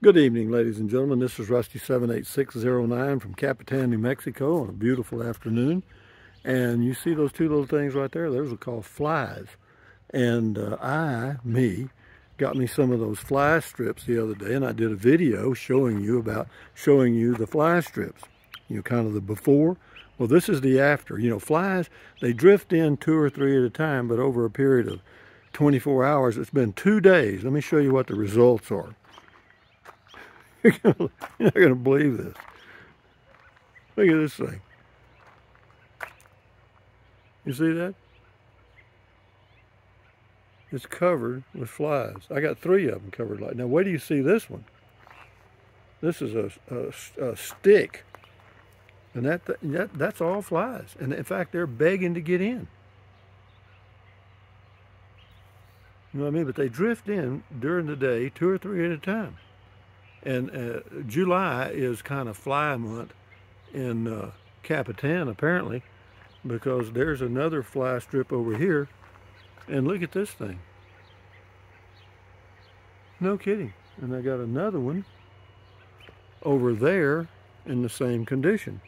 Good evening, ladies and gentlemen. This is Rusty 78609 from Capitan, New Mexico on a beautiful afternoon. And you see those two little things right there? Those are called flies. And uh, I, me, got me some of those fly strips the other day, and I did a video showing you about showing you the fly strips. You know, kind of the before. Well, this is the after. You know, flies, they drift in two or three at a time, but over a period of 24 hours, it's been two days. Let me show you what the results are. You're, not going to believe this. Look at this thing. You see that? It's covered with flies. I got three of them covered like. Now, where do you see this one? This is a, a, a stick. And that, that that's all flies. And in fact, they're begging to get in. You know what I mean? But they drift in during the day, two or three at a time. And uh, July is kind of fly month in uh, Capitan, apparently, because there's another fly strip over here. And look at this thing. No kidding. And I got another one over there in the same condition.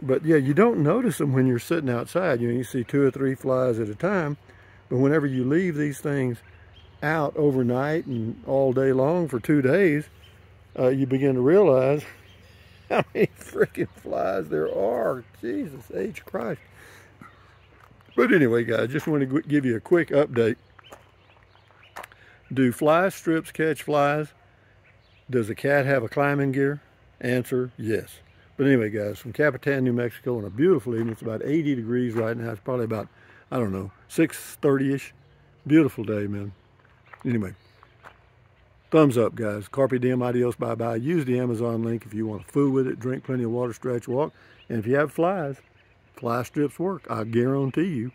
But yeah, you don't notice them when you're sitting outside. You know, you see two or three flies at a time. But whenever you leave these things out overnight and all day long for two days, uh, you begin to realize how many freaking flies there are. Jesus H. Christ. But anyway, guys, just want to give you a quick update. Do fly strips catch flies? Does a cat have a climbing gear? Answer, yes. But anyway, guys, from Capitan, New Mexico on a beautiful evening. It's about 80 degrees right now. It's probably about, I don't know, 6.30ish. Beautiful day, man. Anyway, Thumbs up, guys. Carpe diem, adios, bye-bye. Use the Amazon link if you want to fool with it, drink plenty of water, stretch, walk. And if you have flies, fly strips work. I guarantee you.